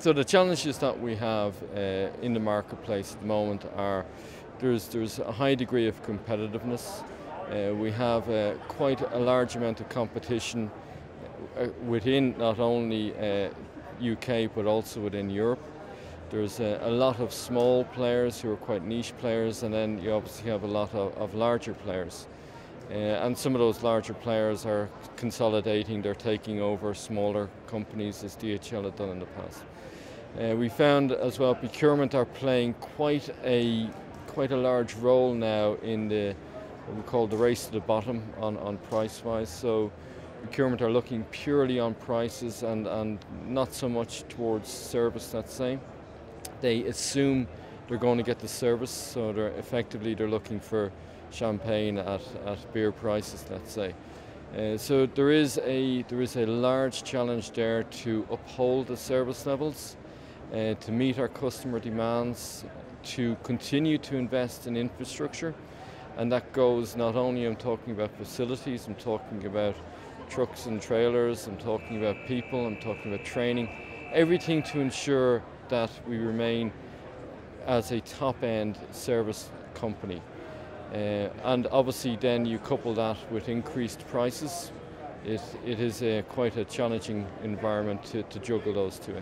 So the challenges that we have uh, in the marketplace at the moment are there's there's a high degree of competitiveness. Uh, we have uh, quite a large amount of competition uh, within not only UK uh, but also within Europe. There's a, a, lot of small players who are quite niche players, and then you obviously have a lot of, of larger players. Uh, and some of those larger players are consolidating, they're taking over smaller companies as DHL had done in the past. Uh, we found as well procurement are playing quite a quite a large role now in the what we call the race to the bottom on, on price wise. So procurement are looking purely on prices and, and not so much towards service, let's say. They assume they're going to get the service, so they're effectively they're looking for champagne at, at beer prices, let's say. Uh, so there is a there is a large challenge there to uphold the service levels, uh, to meet our customer demands, to continue to invest in infrastructure, and that goes not only I'm talking about facilities, I'm talking about trucks and trailers, I'm talking about people, I'm talking about training, everything to ensure that we remain as a top end service company. Uh, and obviously then you couple that with increased prices, it, it is a, quite a challenging environment to, to juggle those two.